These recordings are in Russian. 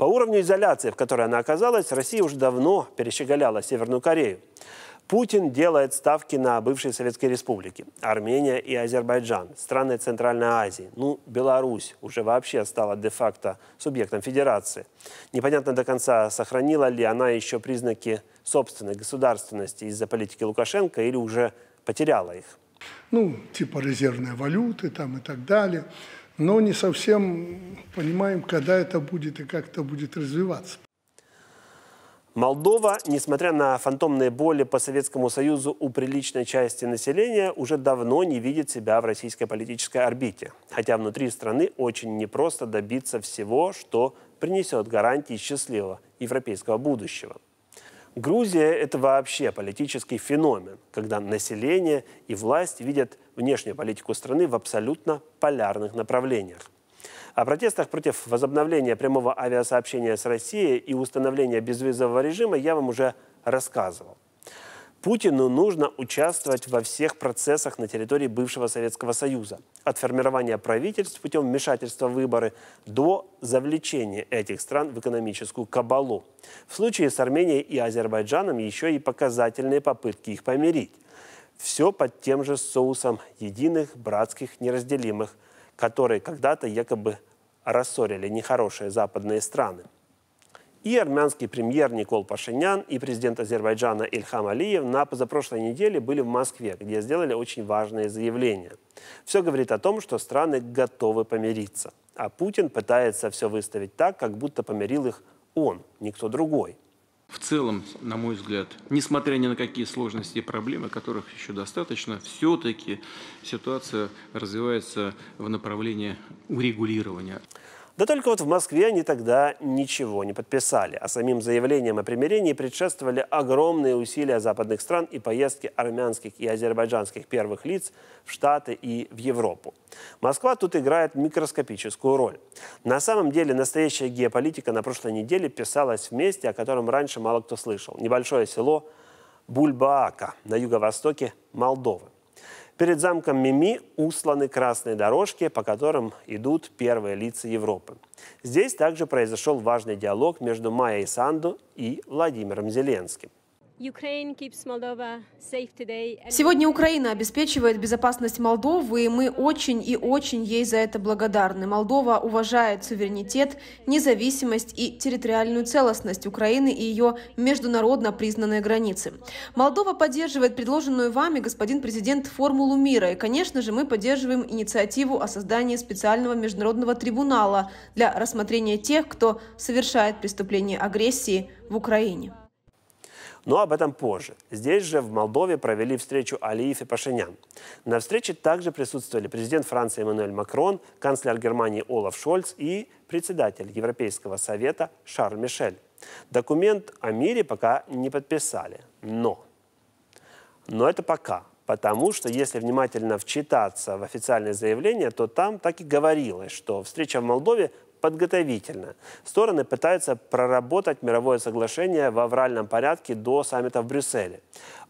По уровню изоляции, в которой она оказалась, Россия уже давно перещеголяла Северную Корею. Путин делает ставки на бывшие советские республики – Армения и Азербайджан, страны Центральной Азии. Ну, Беларусь уже вообще стала де-факто субъектом федерации. Непонятно до конца, сохранила ли она еще признаки собственной государственности из-за политики Лукашенко или уже потеряла их. Ну, типа резервной валюты там и так далее. Но не совсем понимаем, когда это будет и как это будет развиваться. Молдова, несмотря на фантомные боли по Советскому Союзу у приличной части населения, уже давно не видит себя в российской политической орбите. Хотя внутри страны очень непросто добиться всего, что принесет гарантии счастливого европейского будущего. Грузия – это вообще политический феномен, когда население и власть видят внешнюю политику страны в абсолютно полярных направлениях. О протестах против возобновления прямого авиасообщения с Россией и установления безвизового режима я вам уже рассказывал. Путину нужно участвовать во всех процессах на территории бывшего Советского Союза. От формирования правительств путем вмешательства в выборы до завлечения этих стран в экономическую кабалу. В случае с Арменией и Азербайджаном еще и показательные попытки их помирить. Все под тем же соусом единых, братских, неразделимых – которые когда-то якобы рассорили нехорошие западные страны. И армянский премьер Никол Пашинян, и президент Азербайджана Ильхам Алиев на позапрошлой неделе были в Москве, где сделали очень важные заявления. Все говорит о том, что страны готовы помириться. А Путин пытается все выставить так, как будто помирил их он, никто другой – в целом, на мой взгляд, несмотря ни на какие сложности и проблемы, которых еще достаточно, все-таки ситуация развивается в направлении урегулирования. Да только вот в Москве они тогда ничего не подписали, а самим заявлением о примирении предшествовали огромные усилия западных стран и поездки армянских и азербайджанских первых лиц в Штаты и в Европу. Москва тут играет микроскопическую роль. На самом деле настоящая геополитика на прошлой неделе писалась в месте, о котором раньше мало кто слышал. Небольшое село Бульбаака на юго-востоке Молдовы. Перед замком Мими усланы красные дорожки, по которым идут первые лица Европы. Здесь также произошел важный диалог между Майей Санду и Владимиром Зеленским. Сегодня Украина обеспечивает безопасность Молдовы, и мы очень и очень ей за это благодарны. Молдова уважает суверенитет, независимость и территориальную целостность Украины и ее международно признанные границы. Молдова поддерживает предложенную вами, господин президент, формулу мира. И, конечно же, мы поддерживаем инициативу о создании специального международного трибунала для рассмотрения тех, кто совершает преступление агрессии в Украине. Но об этом позже. Здесь же в Молдове провели встречу Алиев и Пашинян. На встрече также присутствовали президент Франции Эммануэль Макрон, канцлер Германии Олаф Шольц и председатель Европейского совета Шарль Мишель. Документ о мире пока не подписали. Но, но это пока. Потому что если внимательно вчитаться в официальное заявление, то там так и говорилось, что встреча в Молдове подготовительно. Стороны пытаются проработать мировое соглашение в авральном порядке до саммита в Брюсселе.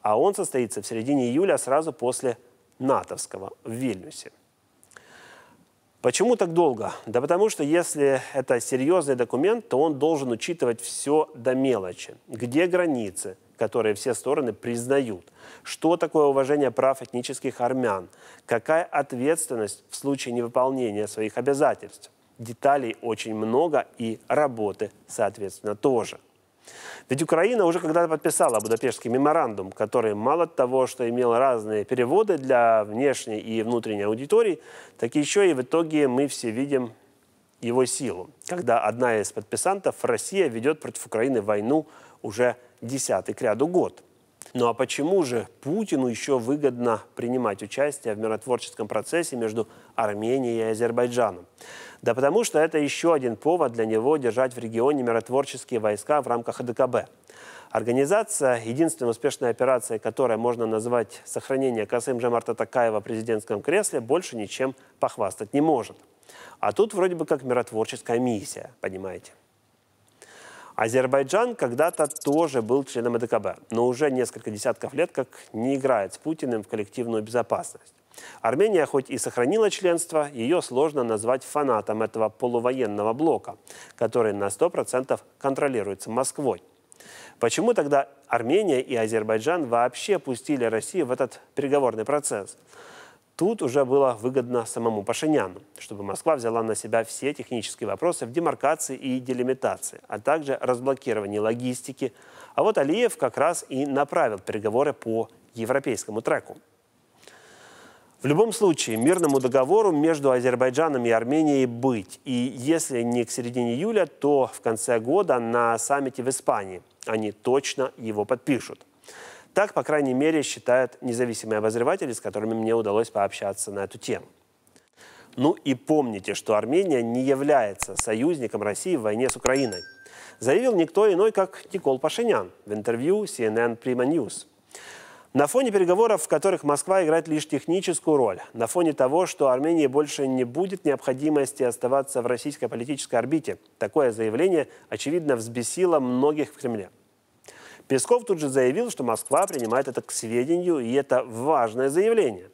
А он состоится в середине июля, сразу после натовского в Вильнюсе. Почему так долго? Да потому что если это серьезный документ, то он должен учитывать все до мелочи. Где границы, которые все стороны признают? Что такое уважение прав этнических армян? Какая ответственность в случае невыполнения своих обязательств? Деталей очень много и работы, соответственно, тоже. Ведь Украина уже когда-то подписала Будапештский меморандум, который мало того, что имел разные переводы для внешней и внутренней аудитории, так еще и в итоге мы все видим его силу, когда одна из подписантов, Россия, ведет против Украины войну уже десятый к ряду год. Ну а почему же Путину еще выгодно принимать участие в миротворческом процессе между Арменией и Азербайджаном? Да потому что это еще один повод для него держать в регионе миротворческие войска в рамках АДКБ. Организация, единственная успешная операция, которая можно назвать сохранение Касым Джамарта Такаева в президентском кресле, больше ничем похвастать не может. А тут вроде бы как миротворческая миссия, понимаете. Азербайджан когда-то тоже был членом ЭДКБ, но уже несколько десятков лет как не играет с Путиным в коллективную безопасность. Армения хоть и сохранила членство, ее сложно назвать фанатом этого полувоенного блока, который на 100% контролируется Москвой. Почему тогда Армения и Азербайджан вообще пустили Россию в этот переговорный процесс? Тут уже было выгодно самому Пашиняну, чтобы Москва взяла на себя все технические вопросы в демаркации и делимитации, а также разблокировании логистики. А вот Алиев как раз и направил переговоры по европейскому треку. В любом случае, мирному договору между Азербайджаном и Арменией быть. И если не к середине июля, то в конце года на саммите в Испании они точно его подпишут. Так, по крайней мере, считают независимые обозреватели, с которыми мне удалось пообщаться на эту тему. Ну и помните, что Армения не является союзником России в войне с Украиной. Заявил никто иной, как Никол Пашинян в интервью CNN Prima News. На фоне переговоров, в которых Москва играет лишь техническую роль, на фоне того, что Армении больше не будет необходимости оставаться в российской политической орбите, такое заявление, очевидно, взбесило многих в Кремле. Песков тут же заявил, что Москва принимает это к сведению, и это важное заявление.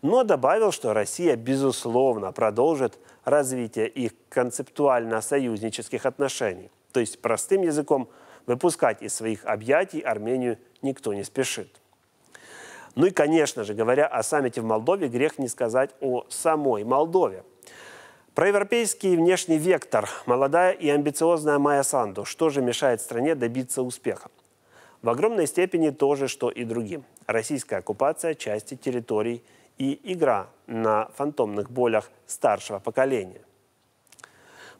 Но добавил, что Россия, безусловно, продолжит развитие их концептуально-союзнических отношений. То есть, простым языком, выпускать из своих объятий Армению никто не спешит. Ну и, конечно же, говоря о саммите в Молдове, грех не сказать о самой Молдове. Проевропейский внешний вектор, молодая и амбициозная Майя Санду. Что же мешает стране добиться успеха? В огромной степени то же, что и другим. Российская оккупация части территорий и игра на фантомных болях старшего поколения.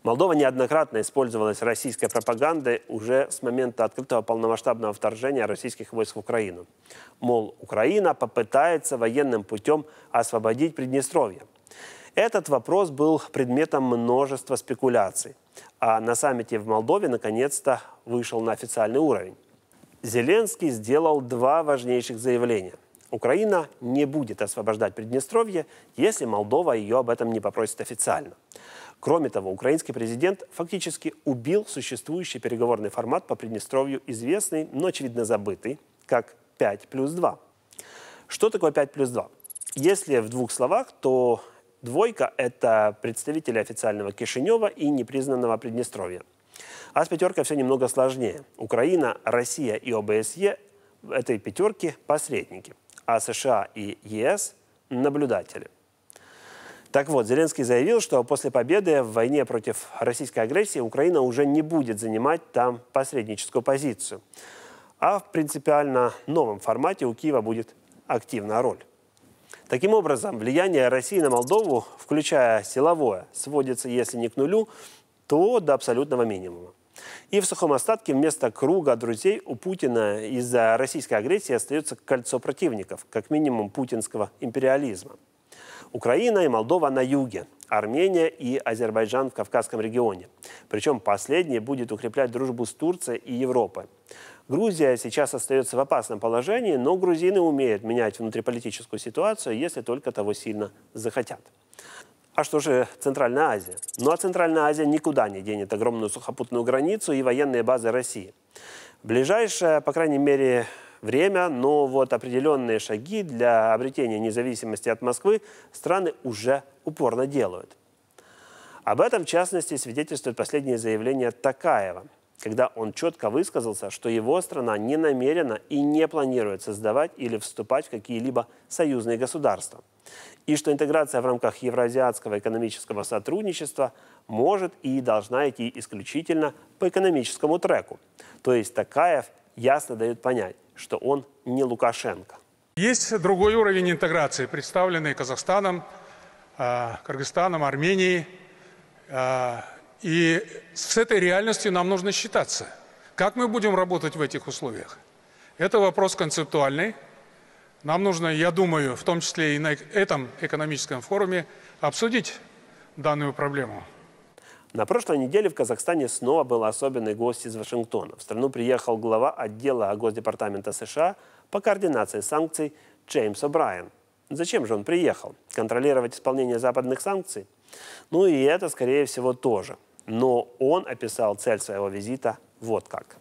Молдова неоднократно использовалась российской пропагандой уже с момента открытого полномасштабного вторжения российских войск в Украину. Мол, Украина попытается военным путем освободить Приднестровье. Этот вопрос был предметом множества спекуляций. А на саммите в Молдове наконец-то вышел на официальный уровень. Зеленский сделал два важнейших заявления. Украина не будет освобождать Приднестровье, если Молдова ее об этом не попросит официально. Кроме того, украинский президент фактически убил существующий переговорный формат по Приднестровью, известный, но, очевидно, забытый, как 5 плюс 2. Что такое 5 плюс 2? Если в двух словах, то двойка – это представители официального Кишинева и непризнанного Приднестровья. А с пятеркой все немного сложнее. Украина, Россия и ОБСЕ в этой пятерке – посредники, а США и ЕС – наблюдатели. Так вот, Зеленский заявил, что после победы в войне против российской агрессии Украина уже не будет занимать там посредническую позицию. А в принципиально новом формате у Киева будет активная роль. Таким образом, влияние России на Молдову, включая силовое, сводится, если не к нулю, то до абсолютного минимума. И в сухом остатке вместо круга друзей у Путина из-за российской агрессии остается кольцо противников, как минимум путинского империализма. Украина и Молдова на юге, Армения и Азербайджан в Кавказском регионе. Причем последний будет укреплять дружбу с Турцией и Европой. Грузия сейчас остается в опасном положении, но грузины умеют менять внутриполитическую ситуацию, если только того сильно захотят. А что же Центральная Азия? Ну а Центральная Азия никуда не денет огромную сухопутную границу и военные базы России. Ближайшее, по крайней мере, время, но вот определенные шаги для обретения независимости от Москвы страны уже упорно делают. Об этом, в частности, свидетельствует последнее заявление Такаева, когда он четко высказался, что его страна не намерена и не планирует создавать или вступать в какие-либо союзные государства. И что интеграция в рамках евроазиатского экономического сотрудничества может и должна идти исключительно по экономическому треку. То есть Такаев ясно дает понять, что он не Лукашенко. Есть другой уровень интеграции, представленный Казахстаном, а, Кыргызстаном, Арменией. И с этой реальностью нам нужно считаться. Как мы будем работать в этих условиях? Это вопрос концептуальный. Нам нужно, я думаю, в том числе и на этом экономическом форуме обсудить данную проблему. На прошлой неделе в Казахстане снова был особенный гость из Вашингтона. В страну приехал глава отдела Госдепартамента США по координации санкций Джеймс О'Брайен. Зачем же он приехал? Контролировать исполнение западных санкций? Ну и это, скорее всего, тоже. Но он описал цель своего визита Вот как.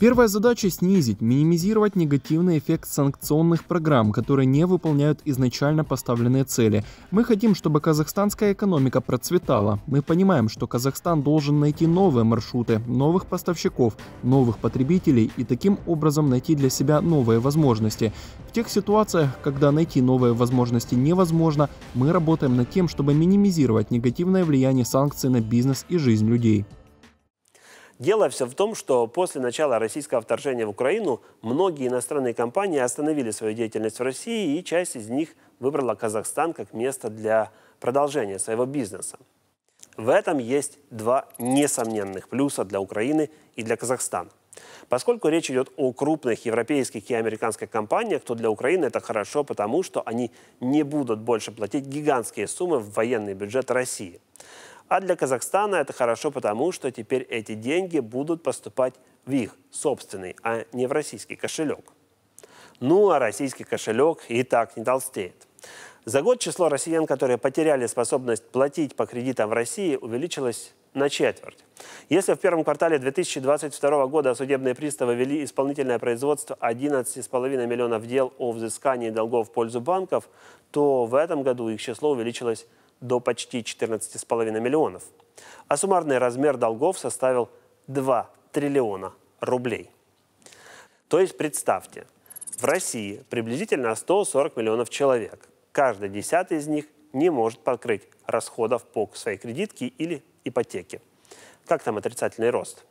Первая задача – снизить, минимизировать негативный эффект санкционных программ, которые не выполняют изначально поставленные цели. Мы хотим, чтобы казахстанская экономика процветала. Мы понимаем, что Казахстан должен найти новые маршруты, новых поставщиков, новых потребителей и таким образом найти для себя новые возможности. В тех ситуациях, когда найти новые возможности невозможно, мы работаем над тем, чтобы минимизировать негативное влияние санкций на бизнес и жизнь людей. Дело все в том, что после начала российского вторжения в Украину многие иностранные компании остановили свою деятельность в России, и часть из них выбрала Казахстан как место для продолжения своего бизнеса. В этом есть два несомненных плюса для Украины и для Казахстана. Поскольку речь идет о крупных европейских и американских компаниях, то для Украины это хорошо, потому что они не будут больше платить гигантские суммы в военный бюджет России. А для Казахстана это хорошо, потому что теперь эти деньги будут поступать в их собственный, а не в российский кошелек. Ну, а российский кошелек и так не толстеет. За год число россиян, которые потеряли способность платить по кредитам в России, увеличилось на четверть. Если в первом квартале 2022 года судебные приставы вели исполнительное производство 11,5 миллионов дел о взыскании долгов в пользу банков, то в этом году их число увеличилось до почти 14,5 миллионов. А суммарный размер долгов составил 2 триллиона рублей. То есть представьте, в России приблизительно 140 миллионов человек. Каждый десятый из них не может покрыть расходов по своей кредитке или ипотеке. Как там отрицательный рост?